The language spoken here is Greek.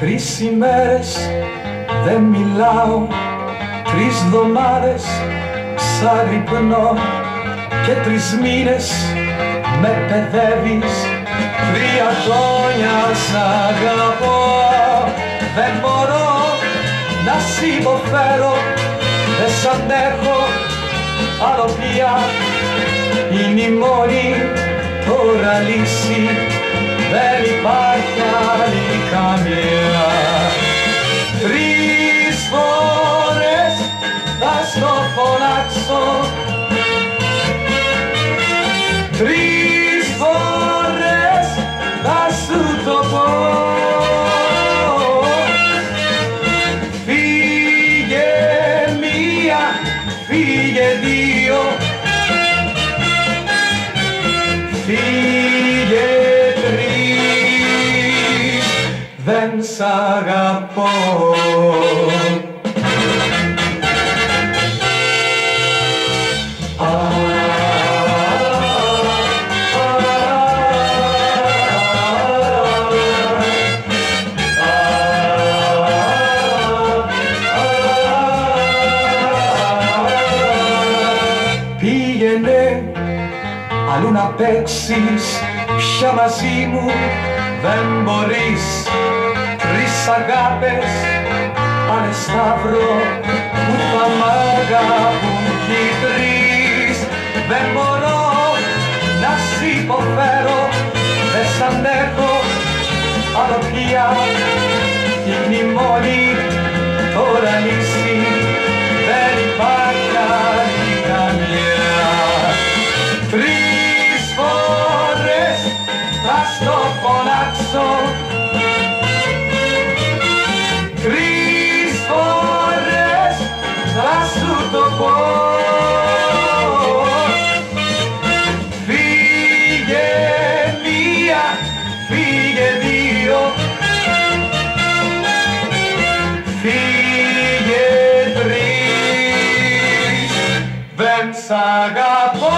Τρεις ημέρες δεν μιλάω Τρεις εβδομάδες ξαγρυπνώ Και τρεις μήνες με παιδεύεις. Τρία χρόνια σ' αγαπώ Δεν μπορώ να σ' υποφέρω Δεν σ' αντέχω άλλο πια Είναι η μόνη τώρα λύση Δεν υπάρχει Τρεις φορές θα σου το πω. Φύγε μία, φύγε δύο. Φύγε τρεις, δεν σ' αγαπώ αλλού να παίξεις πια μαζί μου δεν μπορείς. Τρεις αγάπες πάνε σταύρο που θα μ' αγαπούν κι οι τρεις. Δεν μπορώ να σ' υποφέρω δεν σ' αντέχω. Άλλο πια είναι η μόνη το πω. Φύγε μία, φύγε δύο. Φύγε τρεις, δεν σ' αγαπώ